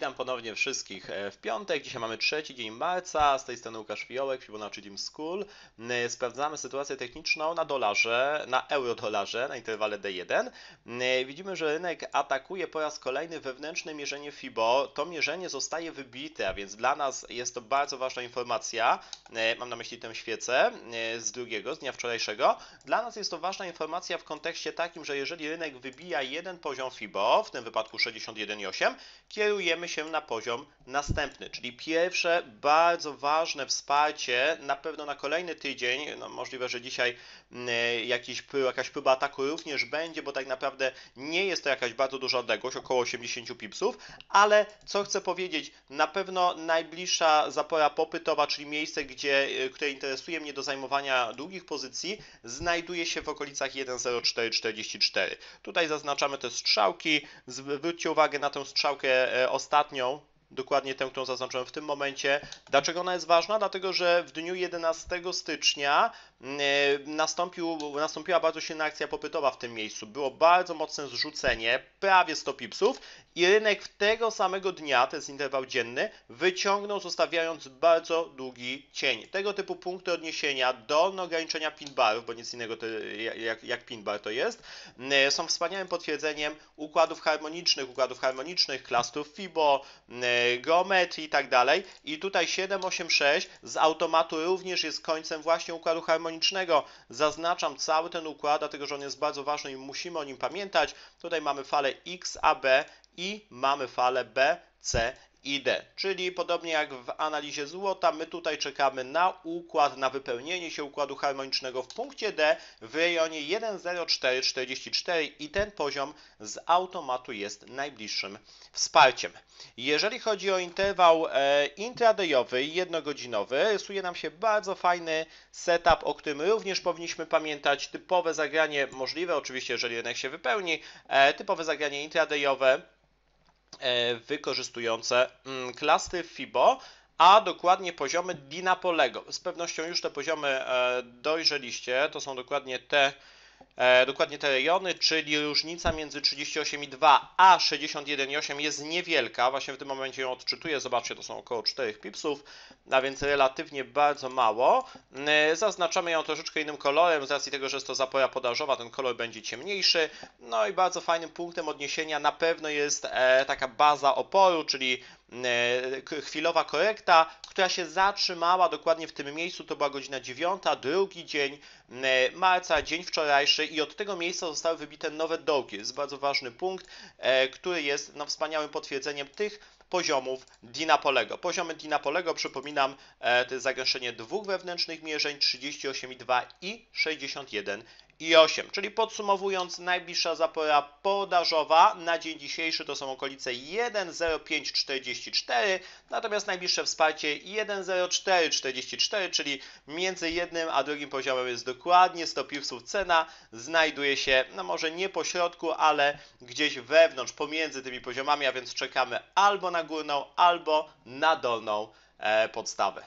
Witam ponownie wszystkich e, w piątek. Dzisiaj mamy trzeci dzień marca. Z tej strony Łukasz Fiołek, Fibonacci Team School. E, Sprawdzamy sytuację techniczną na dolarze, na eurodolarze, na interwale D1. E, Widzimy, że rynek atakuje po raz kolejny wewnętrzne mierzenie FIBO. To mierzenie zostaje wybite, a więc dla nas jest to bardzo ważna informacja. Mam na myśli tę świecę z drugiego, z dnia wczorajszego. Dla nas jest to ważna informacja w kontekście takim, że jeżeli rynek wybija jeden poziom FIBO, w tym wypadku 61,8, kierujemy się na poziom następny, czyli pierwsze bardzo ważne wsparcie, na pewno na kolejny tydzień, no możliwe, że dzisiaj mm, jakiś, jakaś próba ataku również będzie, bo tak naprawdę nie jest to jakaś bardzo duża odległość, około 80 pipsów, ale co chcę powiedzieć, na pewno najbliższa zapora popytowa, czyli miejsce, gdzie, y, które interesuje mnie do zajmowania długich pozycji, znajduje się w okolicach 1.0444. Tutaj zaznaczamy te strzałki, zwróćcie uwagę na tę strzałkę e, ostatnią, dokładnie tę, którą zaznaczyłem w tym momencie. Dlaczego ona jest ważna? Dlatego, że w dniu 11 stycznia mm, e, nastąpił, nastąpiła bardzo silna akcja popytowa w tym miejscu. Było bardzo mocne zrzucenie, prawie 100 pipsów i rynek w tego samego dnia, to jest interwał dzienny, wyciągnął zostawiając bardzo długi cień. Tego typu punkty odniesienia, dolne ograniczenia pin barów, bo nic innego to, jak, jak pin bar to jest, mm, są wspaniałym potwierdzeniem układów harmonicznych, układów harmonicznych, klastrów FIBO, mm, geometrii i tak dalej. I tutaj 786 z automatu również jest końcem właśnie układu harmonicznego. Zaznaczam cały ten układ, dlatego że on jest bardzo ważny i musimy o nim pamiętać. Tutaj mamy falę XAB i mamy falę B, C i D. Czyli podobnie jak w analizie złota, my tutaj czekamy na układ, na wypełnienie się układu harmonicznego w punkcie D w rejonie 1.0444 i ten poziom z automatu jest najbliższym wsparciem. Jeżeli chodzi o interwał e, intradayowy, jednogodzinowy, rysuje nam się bardzo fajny setup, o którym również powinniśmy pamiętać. Typowe zagranie możliwe, oczywiście jeżeli rynek się wypełni, e, typowe zagranie intradayowe wykorzystujące mm, klastry FIBO, a dokładnie poziomy Dinapolego. Z pewnością już te poziomy e, dojrzeliście, to są dokładnie te E, dokładnie te rejony, czyli różnica między 38,2 a 61,8 jest niewielka. Właśnie w tym momencie ją odczytuję. Zobaczcie, to są około 4 pipsów, a więc relatywnie bardzo mało. E, Zaznaczamy ją troszeczkę innym kolorem, z racji tego, że jest to zapora podażowa, ten kolor będzie ciemniejszy. No i bardzo fajnym punktem odniesienia na pewno jest e, taka baza oporu, czyli e, chwilowa korekta, która się zatrzymała dokładnie w tym miejscu. To była godzina 9, drugi dzień e, marca, dzień wczorajszy i od tego miejsca zostały wybite nowe dołki. Jest bardzo ważny punkt, e, który jest no, wspaniałym potwierdzeniem tych poziomów Dinapolego. Poziomy Dinapolego, przypominam, e, to jest zagęszczenie dwóch wewnętrznych mierzeń 38,2 i 61 i 8. Czyli podsumowując, najbliższa zapora podażowa na dzień dzisiejszy to są okolice 1,0544, natomiast najbliższe wsparcie 1,0444, czyli między jednym a drugim poziomem jest dokładnie 100 pipsów. Cena znajduje się, no może nie po środku, ale gdzieś wewnątrz, pomiędzy tymi poziomami, a więc czekamy albo na górną, albo na dolną e, podstawę.